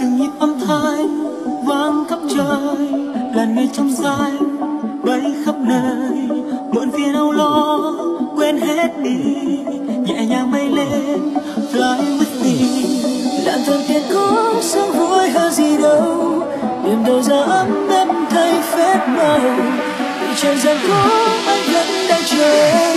từng nhịp âm thanh vang khắp trời, làn mây trong xanh bay khắp nơi. Muộn phiền âu lo, quên hết đi, nhẹ nhàng bay lên, fly with me. Làn thầm thiên cũng sương vui hơn gì đâu. Niềm đầu giờ ấm êm thay phép màu. Vì trời dần có anh vẫn đang chờ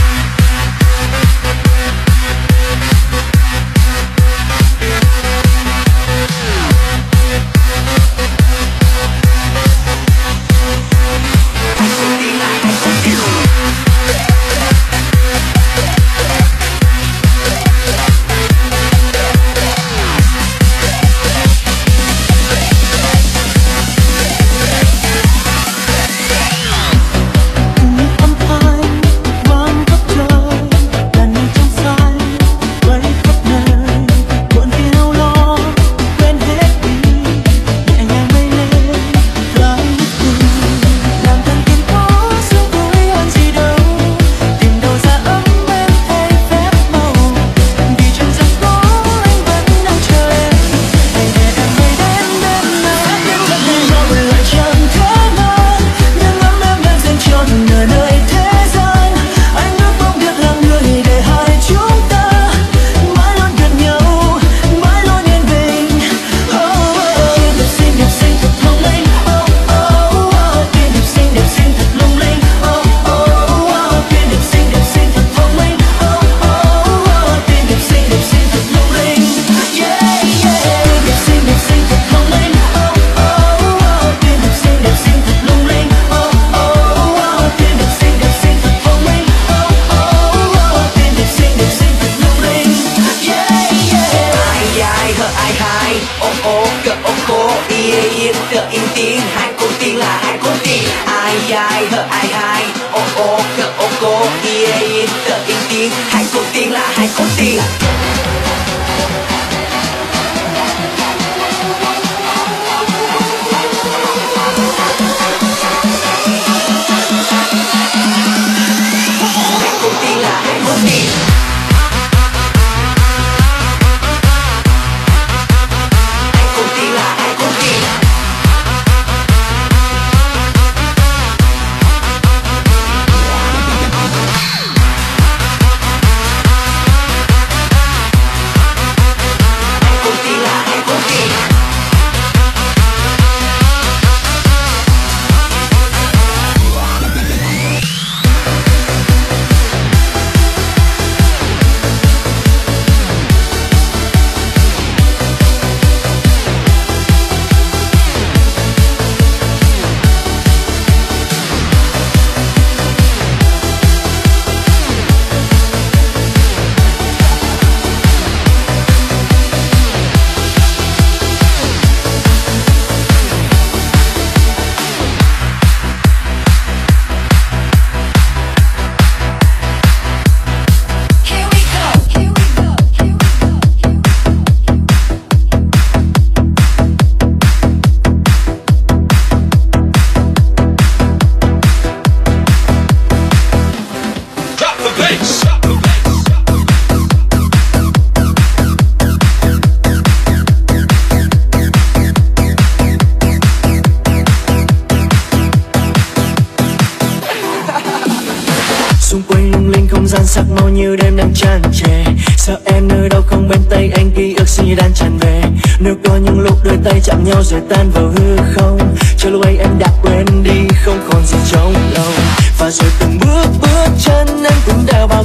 nếu có những lúc đôi tay chạm nhau rồi tan vào hư không cho lúc ấy em đã quên đi, không còn gì trong lòng. Và rồi từng bước bước chân em cũng đeo bao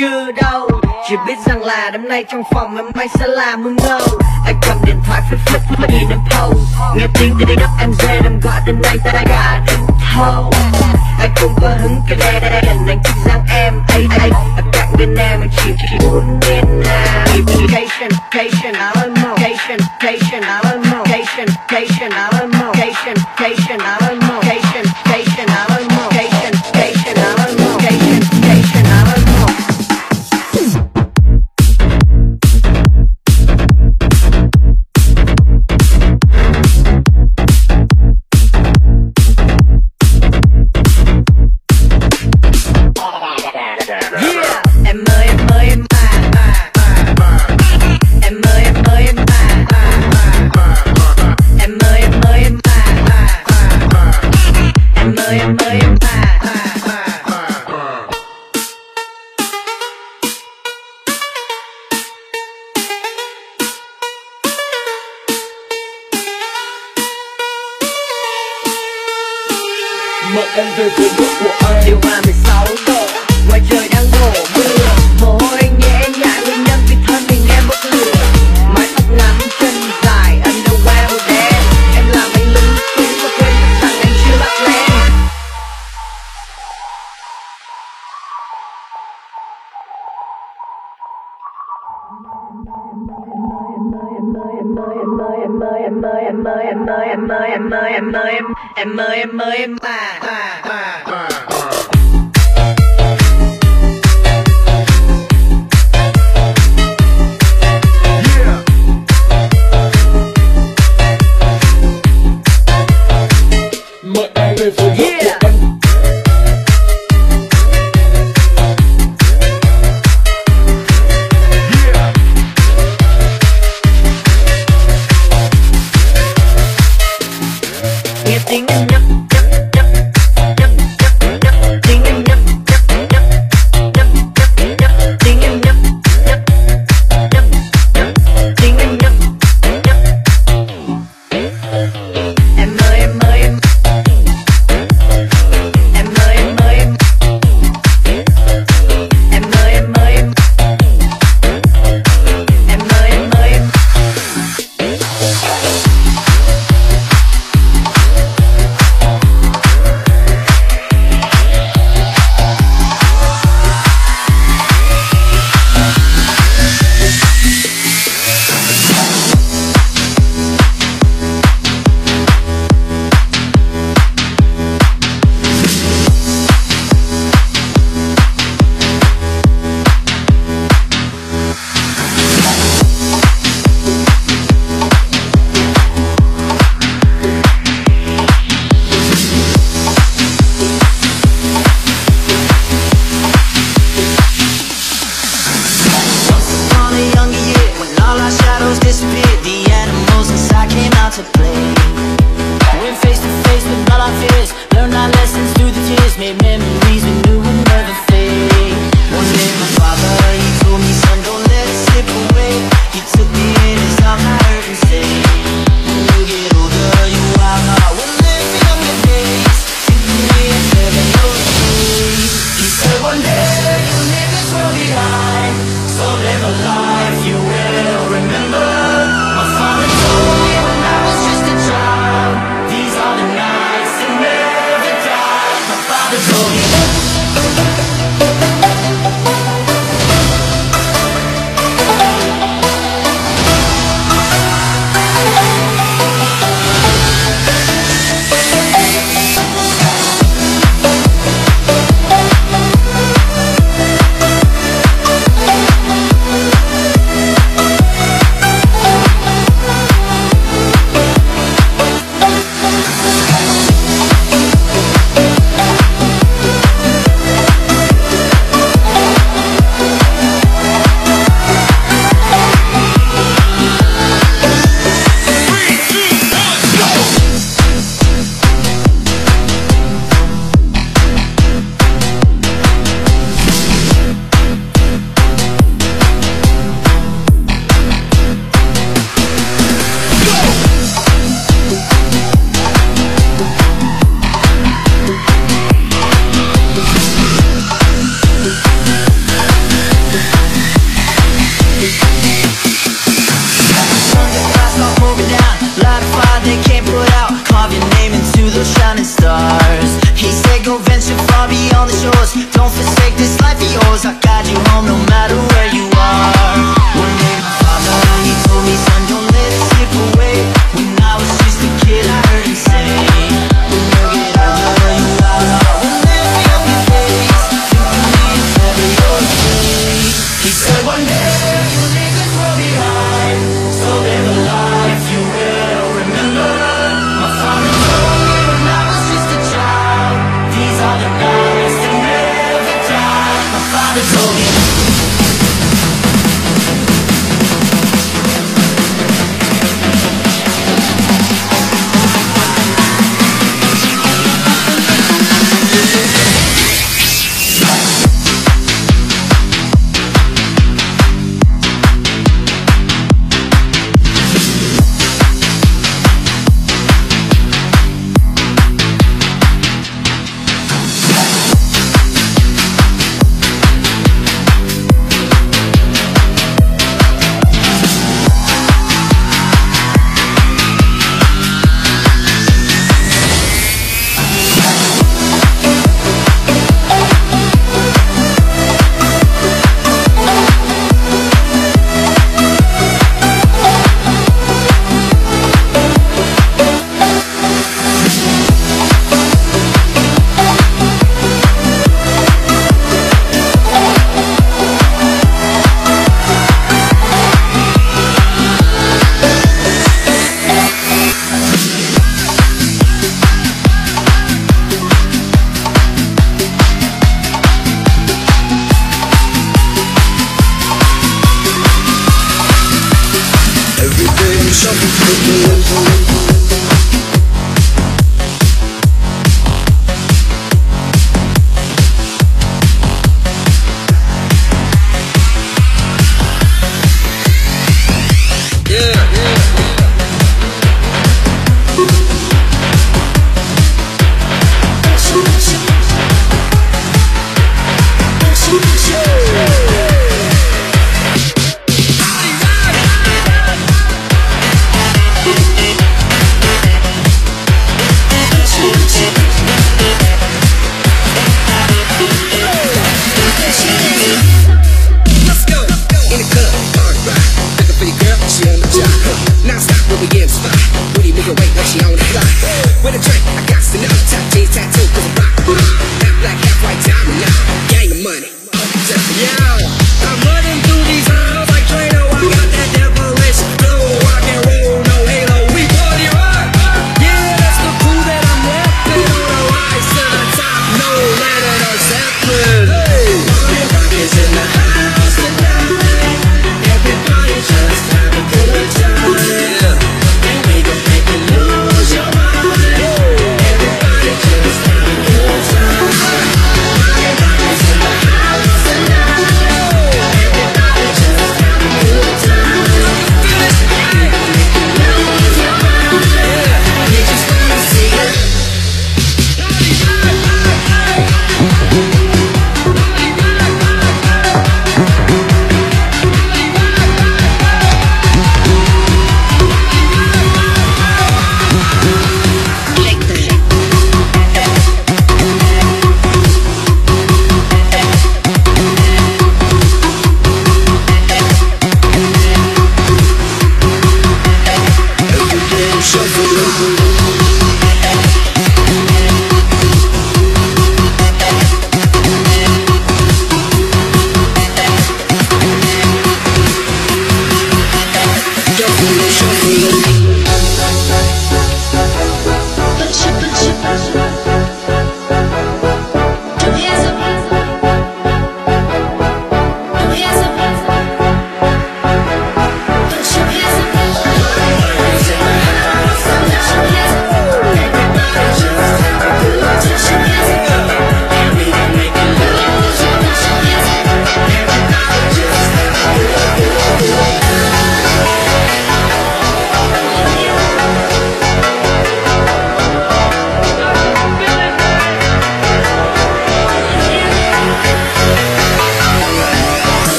chưa đâu. Chỉ biết rằng là đêm nay trong phòng em may sẽ là mưa ngâu. Anh cầm điện thoại flip flip mà nhìn em pose. Nghe tiếng từ đây đất em dê em gọi đêm nay ta đã gạt đến thâu. Anh cũng có hứng cái đe đe đe anh thích rằng em. Ấy ấy ở cạnh bên em anh chỉ chỉ muốn bên nào Patient, patient, áo em màu. Patient, patient, áo em màu. Patient, patient, áo em màu Patient, patient, áo em màu and. em ơi em ơi em à à à à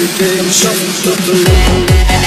every day I'm something to.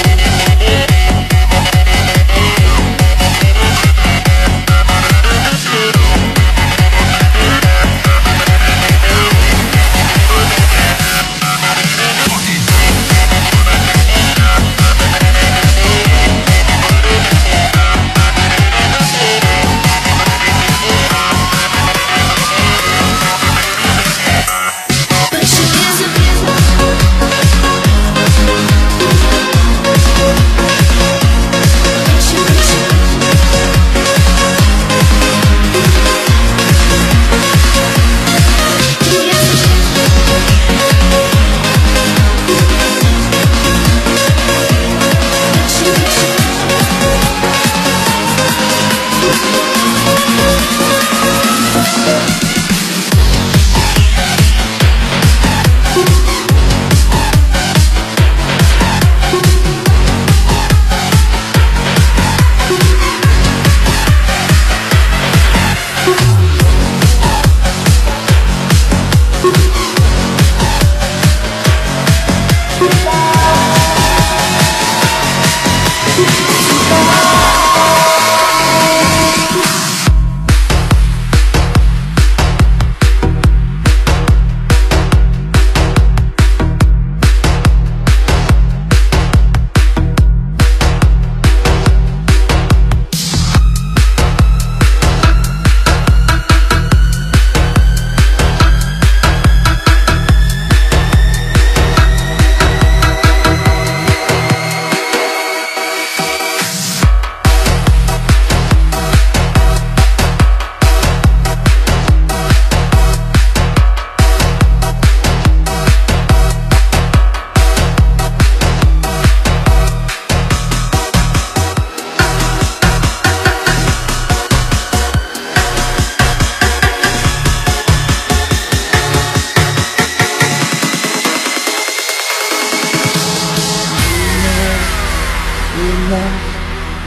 Nhau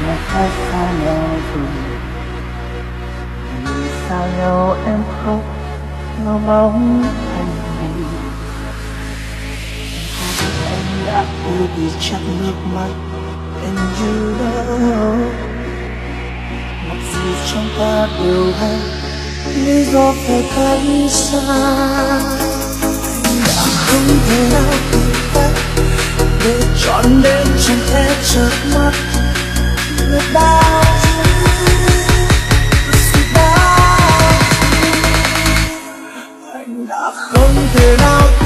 mà phải xa nhau rồi vì sao nhau em không lo bóng anh đi em đã u vì chắc nước mắt and you know mặc dù trong ta đều hay lý do phải cách xa anh đã không thể nào để trọn đêm chẳng thể chợt mắt. Goodbye Goodbye anh đã không thể nào